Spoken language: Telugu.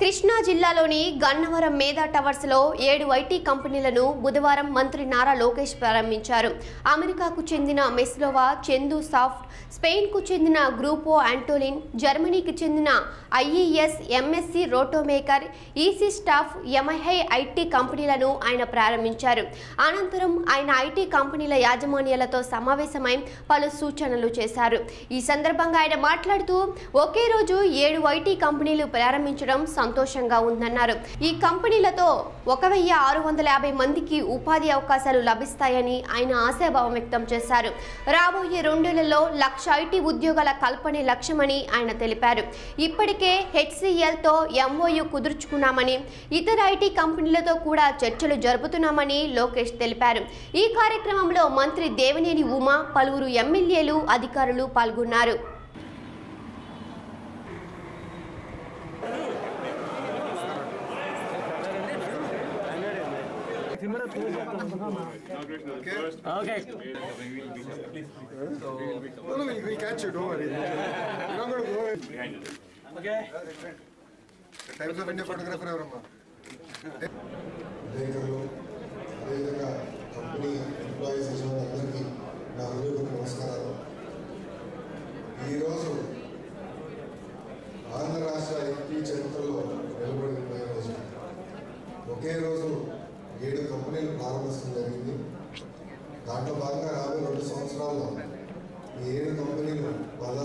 కృష్ణా జిల్లాలోని గన్నవరం మేధా టవర్స్లో ఏడు ఐటీ కంపెనీలను బుధవారం మంత్రి నారా లోకేష్ ప్రారంభించారు. అమెరికాకు చెందిన మెస్లోవా చందు సాఫ్ట్ స్పెయిన్కు చెందిన గ్రూపో ఆంటోలిన్ జర్మనీకి చెందిన IES MSC Rotomaker EC staff ఎంఐహై IT కంపెనీలను ఆయన ప్రారంభించారు. అనంతరం ఆయన ఐటీ కంపెనీల యాజమాన్యాలతో సమావేశమై పలు సూచనలు చేశారు. ఈ సందర్భంగా ఆయన మాట్లాడుతూ ఒకే రోజు ఏడు ఐటీ కంపెనీలు ప్రారంభించడం సంతోషంగా ఉందన్నారు. ఈ కంపెనీలతో ఒక వెయ్యి ఆరు వందల యాభై మందికి ఉపాధి అవకాశాలు లభిస్తాయని ఆయన ఆశాభావం వ్యక్తం చేశారు. రాబోయే రెండేళ్ళలో లక్ష ఐటీ ఉద్యోగాల కల్పనే లక్ష్యమని ఆయన తెలిపారు. ఇప్పటికే హెచ్సిఎల్తో ఎంఓయు కుదుర్చుకున్నామని ఇతర ఐటీ కంపెనీలతో కూడా చర్చలు జరుపుతున్నామని లోకేష్ తెలిపారు. ఈ కార్యక్రమంలో మంత్రి దేవినేని ఉమా పలువురు ఎమ్మెల్యేలు అధికారులు పాల్గొన్నారు. Okay. No, no, we, we catch you, don't worry. You're not going to go ahead. Okay. Times of India photographer ఎవరమ్మా లేఖలు అదేవిధంగా కంపెనీ ఎంప్లాయీస్ అందరికీ నా హృదయపూర్వక నమస్కారాలు ఈరోజు ఆంధ్ర రాష్ట్ర ఎంపీ చరిత్రలో నిలబడిన రోజు ఒకే రోజు ఏడు కంపెనీలు ప్రారంభించడం జరిగింది. దాంట్లో భాగంగా రాబోయే రెండు సంవత్సరాల్లో ఏడు కంపెనీలు బజార్